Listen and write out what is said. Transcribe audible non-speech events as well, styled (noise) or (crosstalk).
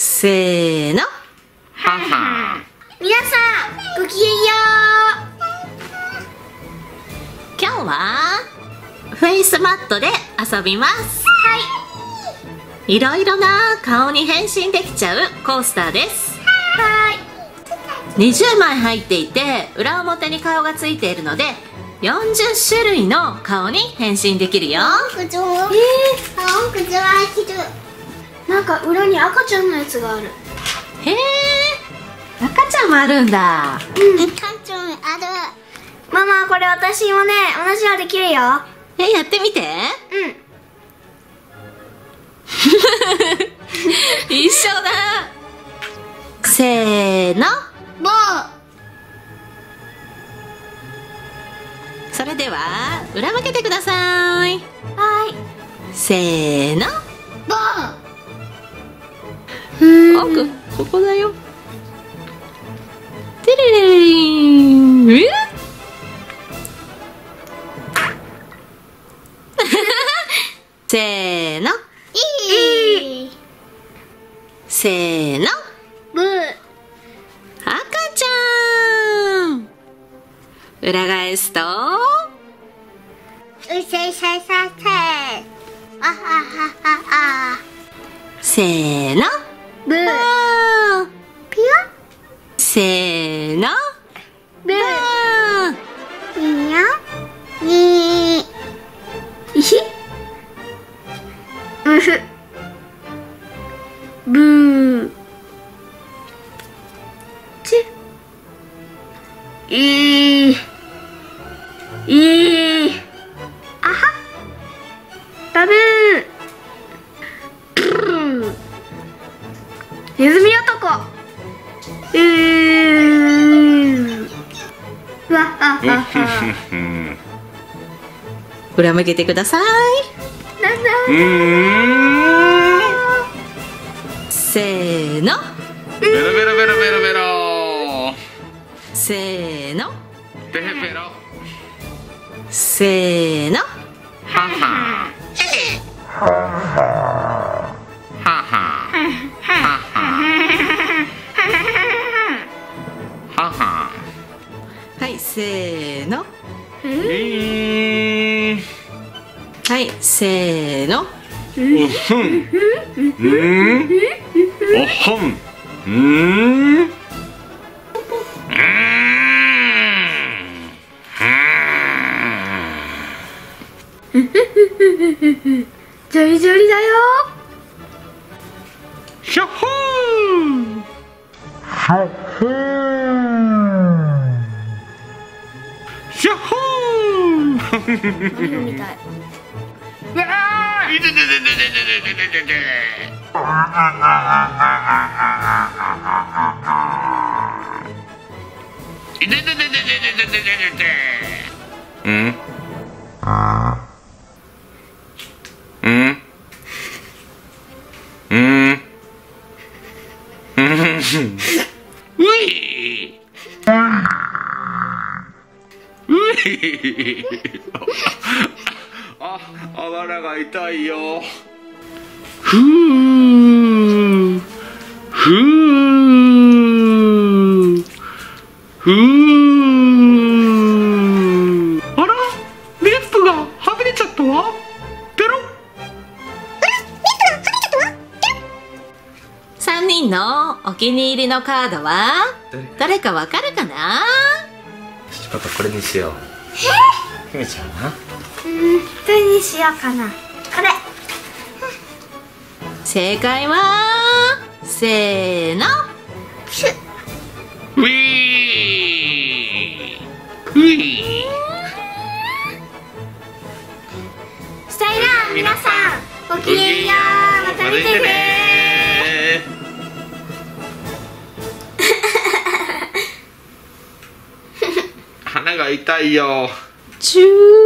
せーの。はは。皆さんごきげんよ今日はフェイスマットで遊びます。い。ろいろな顔に変身できちゃうコースターです。うはい20枚入っていて裏表に顔がついているので40種類の顔に変身できるよ。えー、なんか裏に赤ちゃんのやつがある。へえ。赤ちゃんもあるんだ。赤ちゃんある。ママこれ私もね同じのできるよ。えやってみて。うん。(laughs) 一緒だ。せーの。もそれでは裏向けてください。はい。せーの。ボ奥ここだよ。てれれれんえ？(laughs) せーの。いい。せーの。ブー赤ちゃん。裏返すと。うせせせせあはははは。せーのブー。ピュせーの。ブあー。ーいいよ。にいひ。うふ。ブー。ち。いいいわははは裏向けてください。なんだうーん。せーのベロベロベロベロベロ。せーの。ベロベロ。せーの。ははははせーの。はいせーの。おふん。うん。おほん。うん。うジョリジョリだよひょっほーーみたいわあいてててててててててていててててててててててうんうんうんう (laughs) あ、あばらが痛いよ。ふう。ふう。ふう。あら、リップがはみ出ちゃったわ。ペロ。3人のお気に入りのカードは？どれかわかるかな？パパこれにしよう。ひめちゃんは？うんどれにしようかな。これ。正解は？せーの。シュ。ッウィー。ウィー。スタイラー皆さん。ごきげんよう。また見てね痛いよ。チュー